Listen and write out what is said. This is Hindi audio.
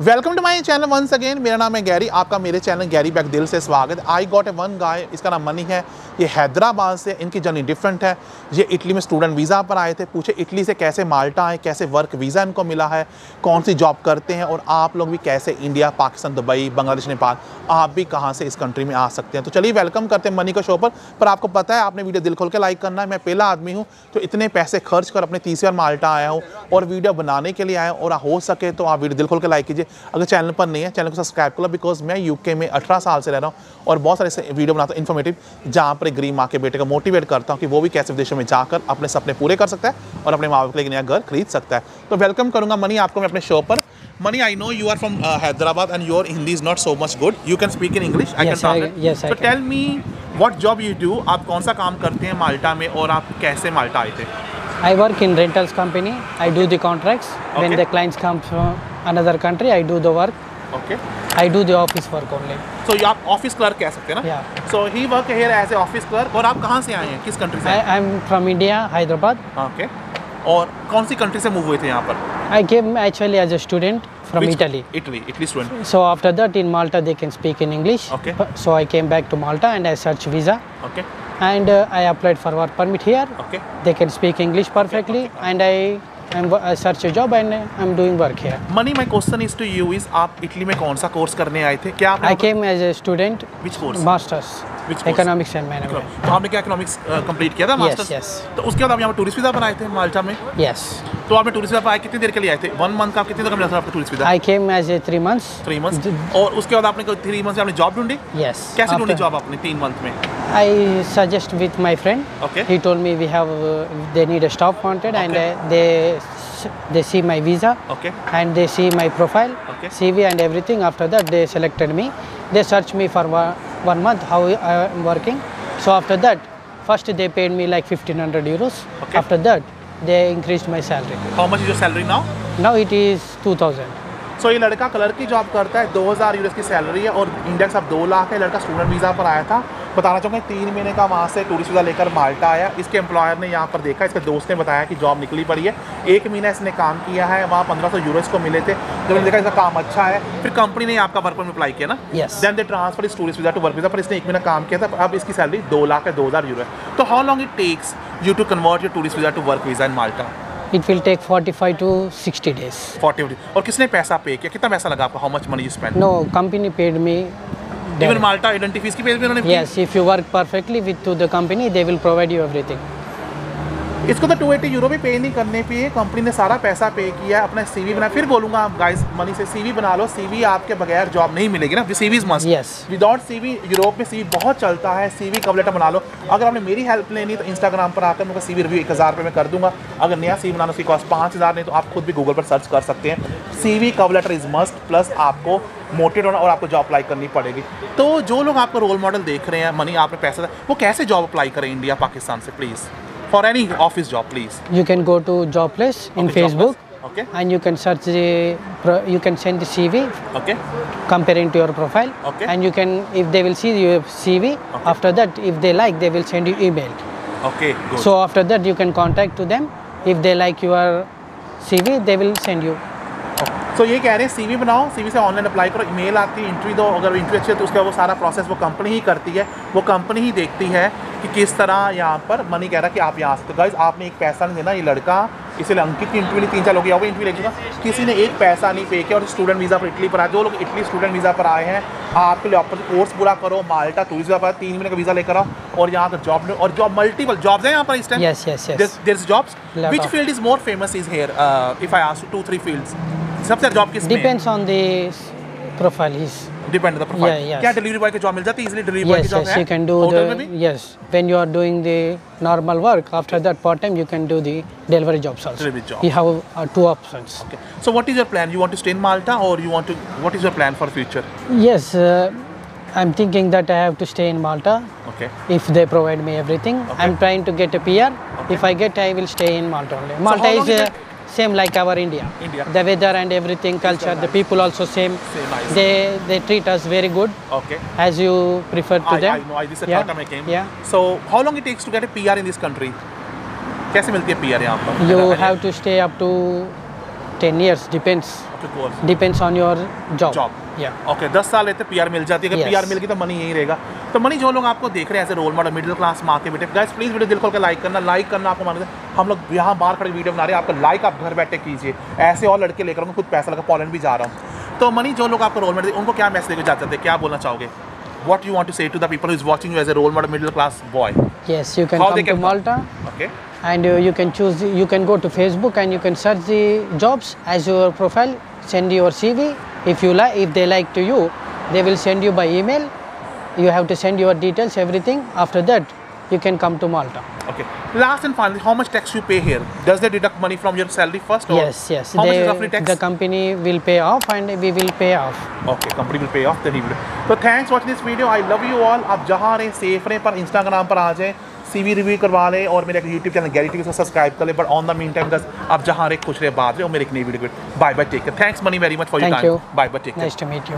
Welcome to my channel once again मेरा नाम है गैरी। आपका मेरे चैनल गैरी बैक दिल से स्वागत। I got a one guy इसका नाम मनी है। ये हैदराबाद से, इनकी जर्नी डिफरेंट है। ये इटली में स्टूडेंट वीज़ा पर आए थे, पूछे इटली से कैसे माल्टा आए, कैसे वर्क वीज़ा इनको मिला है, कौन सी जॉब करते हैं, और आप लोग भी कैसे इंडिया पाकिस्तान दुबई बांग्लादेश नेपाल आप भी कहाँ से इस कंट्री में आ सकते हैं? तो चलिए वेलकम करते हैं मनी का शो पर। पर आपको पता है, आपने वीडियो दिल खोल के लाइक करना है। मैं पहला आदमी हूँ तो इतने पैसे खर्च कर अपने तीसरी बार माल्टा आया हूँ, और वीडियो बनाने के लिए आया हूँ, और हो सके तो आप वीडियो दिल खोल के लाइक कीजिए। अगर चैनल पर नहीं है चैनल को सब्सक्राइब कर लो बिकॉज़ मैं यूके में अठारह साल से रह रहा हूँ, और बहुत सारे वीडियो बनाता हूँ इन्फॉर्मेटिव जहाँ पर एक गरीब माँ के बेटे को मोटिवेट करता हूँ कि वो भी कैसे विदेशों में जाकर अपने सपने पूरे कर सकता है और अपने माँ बाप के लिए नया घर खरीद सकता है तो वेलकम करूँगा मनी आपको मैं अपने शो पर Mani, I know you are from uh, Hyderabad and your Hindi is not so much good. You can speak in English. I Yes, can translate. I- yes, I so can. tell me what job you do. आप कौन सा काम करते हैं माल्टा में और आप कैसे माल्टा आए थे I work in rentals company. I do the contracts. Okay. When the clients come from another country, I do the work. Okay I do the office work only. So so, आप ऑफ़िस क्लर्क कह सकते हैं ना Yeah. So he work here as a office clerk और आप कहाँ से आए हैं किस कंट्री से I, I'm from India, Hyderabad. Okay और कौन सी कंट्री से मूव हुए थे यहाँ पर I came actually as a student from Which? Italy. Italy Italy student So after that, in Malta, they can speak in English. Okay. So I came back to Malta and I searched visa, okay and uh, I applied for work permit here. Okay They can speak English perfectly, okay. Okay. and I, I'm, I search a job and I'm doing work here. Mani, my question is to you is आप इटली में कौन सा कोर्स करने आए थे क्या I came as a student, Which course? masters, Which course? economics and management. तो आपने क्या economics complete किया था masters? Yes, yes. तो उसके बाद आप यहाँ पर tourist visa बनाए थे माल्टा में Yes. तो आपने टूरिस्ट वीज़ा आए कितनी देर के लिए आए थे वन मंथ का कितनी देर मिला था आपका tourist visa I came as a three months. Three months और उसके बाद आपने थ्री मंथ से आपने जॉब ढूंढी Yes. कैसे ढूंढी जॉब आपने तीन मंथ में I suggest with my friend. Okay. He told me we have uh, they need a staff wanted okay. and uh, they they see my visa okay and they see my profile, Okay. CV and everything. After that they selected me. They searched me for one, one month how I am working. So after that, first they paid me like 1500 euros. Okay. After that they increased my salary. How much is your salary now? Now it is 2000. So ये लड़का कलर की जॉब करता है 2000 यूएस की सैलरी है और इंडेक्स अब दो लाख है लड़का स्टूडेंट वीज़ा पर आया था बताना चाहूँगा तीन महीने का वहाँ से टूरिस्ट वीज़ा लेकर माल्टा आया। इसके एम्प्लॉयर ने यहाँ पर देखा इसके दोस्त ने बताया कि जॉब निकली पड़ी है। एक महीना इसने काम किया है वहाँ पंद्रह सौ यूरो इसको मिले थे। जब मैंने देखा इसका काम अच्छा है फिर कंपनी ने आपका वर्क में अप्लाई किया ना. Then they transfer his tourist visa to work visa पर इसने एक महीना काम किया था अब इसकी सैलरी दो लाख है दो हज़ार यूरो है। तो how long it takes you to convert your tourist visa to work visa in Malta It will take 45 to 60 days. Forty और किसने पैसा पे किया? कितना पैसा लगा आपको? How much money you spend No, company paid me. Even Malta identity fees yes, if you work perfectly with to the company, they will provide you everything. इसको तो 280 यूरो भी पे नहीं करने पे कंपनी ने सारा पैसा पे किया है अपना सीवी बना। फिर बोलूँगा आप गाइस मनी से सीवी बना लो। सीवी आपके बगैर जॉब नहीं मिलेगी ना। CV is must yes without CV Europe में सीवी बहुत चलता है। सीवी कव लेटर बना लो? अगर आपने मेरी हेल्प लेनी तो इंस्टाग्राम पर आकर मेरे सीवी रिव्यू एक हज़ार में कर दूँगा। अगर नया सीवी बनाना उसकी कॉस्ट पाँच हज़ार नहीं तो आप खुद भी गूगल पर सर्च कर सकते हैं। CV cover letter is must plus आपको मोटिवेट होना और आपको जॉब अप्लाई करनी पड़ेगी। तो जो लोग आपको रोल मॉडल देख रहे हैं मनी आपने पैसा वो कैसे जॉब अप्लाई करें इंडिया पाकिस्तान से please for any office job, please. You can go to job place in okay, Facebook. Okay. And you can search the, you can send the CV. Okay. Comparing to your profile. Okay. And you can, if they will see your CV, okay. after that, if they like, they will send you email. Okay. Good. So after that, you can contact to them. If they like your CV, they will send you. So ये कह रहे हैं सीवी बनाओ सीवी से ऑनलाइन अप्लाई करो ईमेल आती है इंटरव्यू दो अगर इंटरव्यू अच्छी है तो उसका वो सारा प्रोसेस वो कंपनी ही करती है वो कंपनी ही देखती है कि किस तरह यहाँ पर मनी कह रहा है कि आप यहाँ आ सकते गाइज़ आपने एक पैसा नहीं देना ये लड़का इसलिए अंकित की इंटरव्यू तीन चार लोग यहाँ इंटरव्यू ले चुका। किसी ने एक पैसा नहीं पे किया और स्टूडेंट वीज़ा पर इटली पर आए जो लोग इटली स्टूडेंट वीज़ा पर आए हैं आपके लिए ऑपर कोर्स पूरा करो माल्टा टूरिस्ट वीज़ा पर तीन महीने का वीज़ा लेकर आओ और यहाँ का जॉब और जॉब मल्टीपल जॉब्स हैं यहाँ पर इस time yes. there's jobs. Lot which of. field is more famous is here? Uh, if I ask you two three fields सबसे जॉब किस में Depends on the s- profile. Is depend the profile Yeah, yes. क्या डिलीवरी बॉय की जॉब मिल जाती है इजीली डिलीवरी बॉय की yes, जॉब yes, है you can do होटल में the भी yes. When you are doing the normal work, after that part time, you can do the delivery jobs also. Delivery job. You have uh, two options. okay so what is your plan you want to stay in Malta or you want to what is your plan for future Yes, uh, I'm thinking that I have to stay in Malta okay if they provide me everything. I'm trying to get a PR. If I get, I will stay in Malta only. Malta how long is is uh, same like our India. India. The weather and everything, culture, the people also same. Same, nice. They they treat us very good okay as you prefer to I, them. I know I this is the yeah. third time I came Yeah. so how long it takes to get a PR in this country कैसे मिलती है PR यहाँ पर You Any- have to stay up to 10 years depends Okay, course. depends on your job. Job. Okay दस साल लेते पीआर मिल जाती है अगर. पीआर मिल गई तो मनी यही रहेगा तो मनी जो लोग आपको देख रहे हैं as a role model middle class माँ के बेटे गाइस प्लीज़ वीडियो दिल खोल के लाइक करना लाइक करना आपको मान हम लोग यहाँ बाहर खड़े वीडियो बना रहे हैं आपका लाइक आप घर बैठे कीजिए ऐसे और लड़के लेकर कुछ पैसा लगा पोलैंड भी जा रहा हूँ तो मनी जो लोग आपको रोल मॉडल उनको क्या मैसेज देकर जाते थे क्या बोलना चाहोगे what you want to say to the people is watching you as a role model middle class boy Yes, you can How come they to can come? Malta okay and uh, you can choose. You can go to Facebook and you can search the jobs as your profile. Send your CV. if you like if they like to you they will send you by email. You have to send your details everything. After that you can come to malta. Okay. Last and finally how much tax you pay here? Does they deduct money from your salary first yes yes. how they, much roughly tax? the company will pay off and we will pay off. Okay company will pay off then he will so thanks for watching this video. I love you all. aap jahan safe par instagram par aa CV review करवा लें और मेरे यूट्यूब चैनल गैरी टीवी को सब्सक्राइब कर लें। But on the mean time दस आप जहाँ रहे खुश रहे बात रहे और मेरे एक नई video bye bye take thanks many very much for you time bye bye take. Nice to meet you